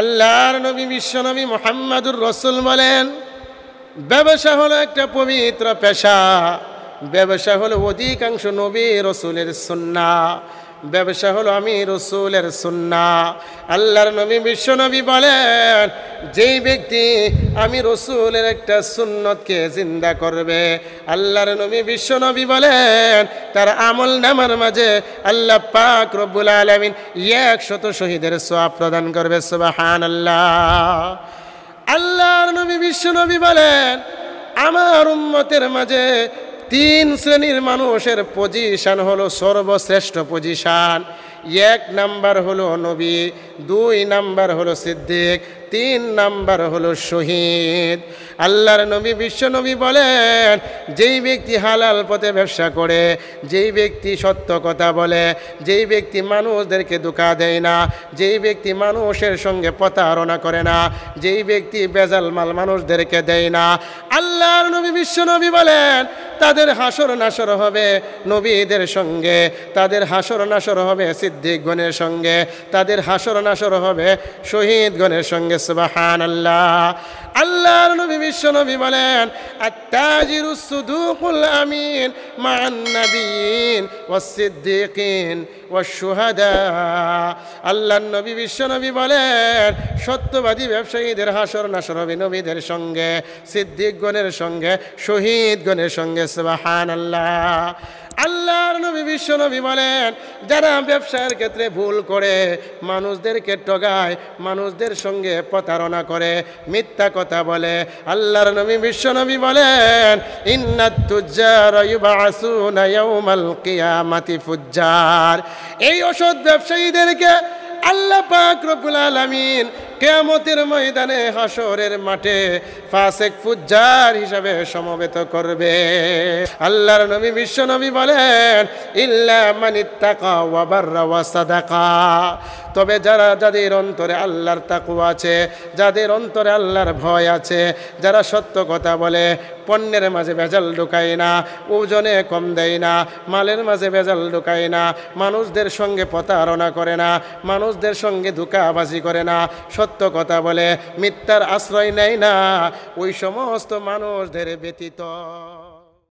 আল্লাহর নবী বিশ্বনবী মোহাম্মদুর রসুল বলেন, ব্যবসা হলো একটা পবিত্র পেশা। ব্যবসা হলো অধিকাংশ নবী রসুলের সুন্না ব্যবসা হলো আমি রসুলের সুন্না। আল্লাহর নবী বিশ্বনবী বলেন, যেই ব্যক্তি আমি রসুলের একটা সুন্নতকে জিন্দা করবে, আল্লাহর নবী বিশ্বনবী বলেন, তার আমল নামার মাঝে আল্লাহ পাক রব্বুল আলমিন একশত শহীদের সোয়া প্রদান করবে সুবাহান আল্লাহ আল্লাহর নবী বিশ্বনবী বলেন, আমার উম্মতের মাঝে তিন শ্রেণির মানুষের পজিশন হলো সর্বশ্রেষ্ঠ পজিশন এক নাম্বার হলো নবী, দুই নাম্বার হলো সিদ্দিক, তিন নাম্বার হলো শহীদ। আল্লাহর নবী বিশ্বনবী বলেন, যেই ব্যক্তি হালাল পথে ব্যবসা করে, যেই ব্যক্তি সত্য কথা বলে, যেই ব্যক্তি মানুষদেরকে ধোকা দেয় না, যেই ব্যক্তি মানুষের সঙ্গে প্রতারণা করে না, যেই ব্যক্তি বেজাল মাল মানুষদেরকে দেয় না। আল্লাহর নবী বিশ্বনবী বলেন তাদের হাসর নাসর হবে নবীদের সঙ্গে, তাদের হাসর নাসর হবে সিদ্দিকগণের সঙ্গে, তাদের হাসর নাসর হবে শহীদগণের সঙ্গে সুবাহান আল্লাহ আল্লাহর নবী, বিশ্ব নবী বলেন, আত্তাজিরু সুদুকুল আমিন মান ওয়াস সিদ্দিকিন ওয়াস শুহাদা। আল্লাহর নবী, বিশ্ব নবী বলেন, সত্যবাদী ব্যবসায়ীদের হাসর নাসর হবে নবীদের সঙ্গে সিদ্দিকগণের সঙ্গে শহীদগণের সঙ্গে সুবাহান আল্লাহ আল্লাহর নবী, বিশ্ব নবী বলেন, যারা ব্যবসার ক্ষেত্রে ভুল করে, মানুষদেরকে ঠগায়, মানুষদের সঙ্গে প্রতারণা করে, মিথ্যা কথা বলে, আল্লাহর নবী, বিশ্ব নবী বলেন, ইন্নাত তুজ্জার ইউবাসুনা ইয়াউমাল ফুজ্জার। এই ওষুধ ব্যবসায়ীদেরকে আল্লাহ পাক রব্বুল আলামিন কেয়ামতের ময়দানে হাসরের মাঠে ফাসেক ফুজ্জার হিসাবে সমবেত করবে। আল্লাহর নবী, বিশ্ব নবী বলেন, ইল্লা মানিত্তাকা ওয়া ওয়াসাদাকা ওয়া সাদাকা। তবে যারা, যাদের অন্তরে আল্লাহর তাকু আছে, যাদের অন্তরে আল্লাহর ভয় আছে, যারা সত্য কথা বলে পণ্যের মাঝে ভেজাল ঢোকায় না, ওজনে কম দেয় না, মালের মাঝে ভেজাল ঢোকায় না, মানুষদের সঙ্গে প্রতারণা করে না, মানুষদের সঙ্গে ধোকাবাজি করে না। সত্য কথা বলে, মিথ্যার আশ্রয় নেয় না, ওই সমস্ত মানুষদের ব্যতীত।